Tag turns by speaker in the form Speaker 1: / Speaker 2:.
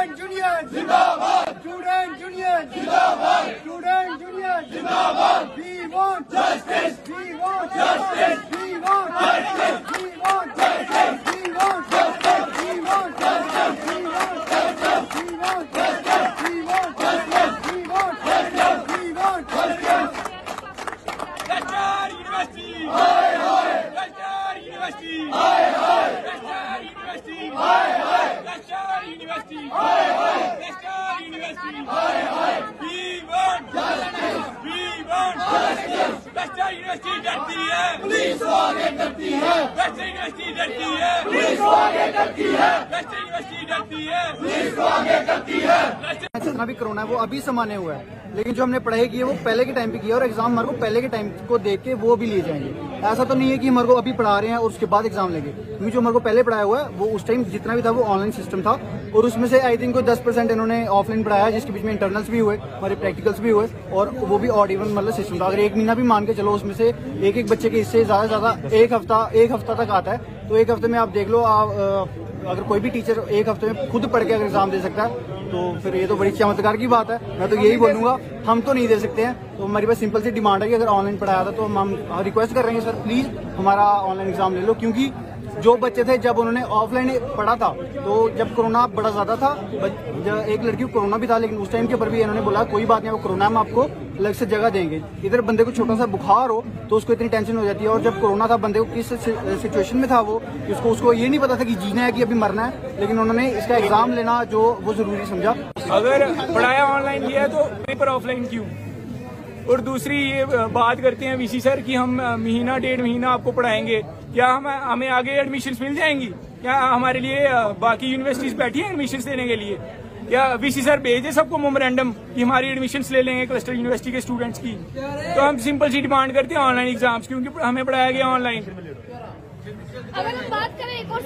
Speaker 1: Student union जिंदाबाद student union जिंदाबाद student union जिंदाबाद we want justice we want justice we want justice we want justice we want justice we want justice we want justice we want justice we want justice we want justice we want justice
Speaker 2: Leicester University! Hi, hi! Leicester University! Hi, Please, Father. करती है। डरती है। Police को आगे करती है। डरती है। पुलिस को आगे करती है।
Speaker 3: जितना भी कोरोना है वो अभी सामान्य हुआ है। लेकिन जो हमने पढ़ाई की है वो पहले के टाइम पे किया और एग्ज़ाम हमारे को पहले के टाइम को देख के वो भी लिए जाएँगे। ऐसा तो नहीं है कि हमारे को अभी पढ़ा रहे हैं और उसके बाद एग्ज़ाम लेंगे। क्योंकि जो हमारे को पहले पढ़ाया हुआ है वो उस टाइम जितना भी था वो ऑनलाइन सिस्टम था। और उसमें से आई थिंक कोई दस परसेंट इन्होंने ऑफलाइन पढ़ाया जिसके बीच में इंटरनल्स भी हुए हमारे प्रैक्टिकल्स भी हुए और वो भी ऑड इवन मतलब सिस्टम था। अगर एक महीना भी मान के चलो उसमें से एक एक बच्चे के हिस्से ज़्यादा से ज़्यादा एक हफ़्ता, एक हफ़्ता तक आता है। तो एक हफ़्ते में आप देख लो आप अगर कोई भी टीचर एक हफ़्ते में खुद पढ़ के अगर एग्ज़ाम दे सकता है तो फिर ये तो बड़ी चमत्कार की बात है। मैं तो यही बोलूँगा, हम तो नहीं दे सकते हैं। तो हमारी पास सिंपल सी डिमांड है कि अगर ऑनलाइन पढ़ाया था तो हम हम रिक्वेस्ट कर रहे हैं सर प्लीज़ हमारा ऑनलाइन एग्ज़ाम ले लो। क्योंकि जो बच्चे थे, जब उन्होंने ऑफलाइन पढ़ा था तो जब कोरोना बड़ा ज़्यादा था एक लड़की को कोरोना भी था, लेकिन उस टाइम के ऊपर भी इन्होंने बोला, कोई बात नहीं वो कोरोना में आपको अलग से जगह देंगे। इधर बंदे को छोटा सा बुखार हो तो उसको इतनी टेंशन हो जाती है, और जब कोरोना था, बंदे को किस सिचुएशन में था वो, उसको उसको ये नहीं पता था कि जीना है कि अभी मरना है, लेकिन उन्होंने इसका एग्ज़ाम लेना जो वो ज़रूरी समझा।
Speaker 2: अगर पढ़ाया ऑनलाइन किया है तो पेपर ऑफलाइन क्यों? और दूसरी ये बात करते हैं वीसी सर कि हम महीना, डेढ़ महीना आपको पढ़ाएँगे। क्या हम हमें आगे एडमिशन मिल जाएँगी? क्या हमारे लिए बाकी यूनिवर्सिटीज बैठी हैं एडमिशन देने के लिए? या वीसी सर भेजे सबको मेमोरेंडम कि हमारी एडमिशन ले लेंगे क्लस्टर यूनिवर्सिटी के स्टूडेंट्स की? तो हम सिंपल सी डिमांड करते हैं ऑनलाइन एग्ज़ाम्स क्योंकि हमें पढ़ाया गया ऑनलाइन
Speaker 4: अगर हम बात करें एक और